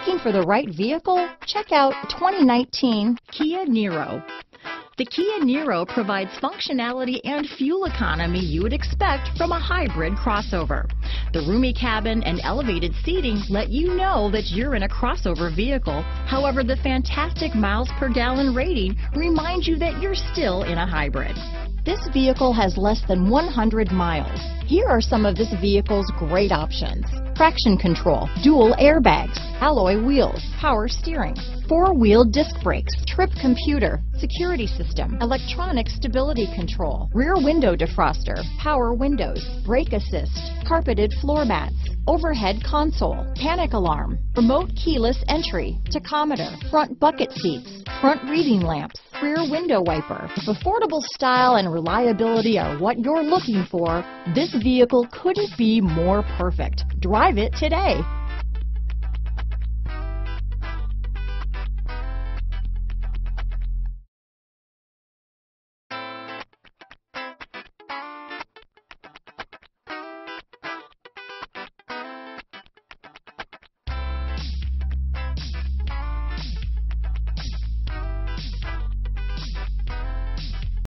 Looking for the right vehicle? Check out 2019 Kia Niro. The Kia Niro provides functionality and fuel economy you would expect from a hybrid crossover. The roomy cabin and elevated seating let you know that you're in a crossover vehicle. However, the fantastic miles per gallon rating reminds you that you're still in a hybrid. This vehicle has less than 100 miles. Here are some of this vehicle's great options. Traction control, dual airbags, alloy wheels, power steering, four-wheel disc brakes, trip computer, security system, electronic stability control, rear window defroster, power windows, brake assist, carpeted floor mats, overhead console, panic alarm, remote keyless entry, tachometer, front bucket seats, front reading lamps, rear window wiper. If affordable style and reliability are what you're looking for, this vehicle couldn't be more perfect. Drive it today.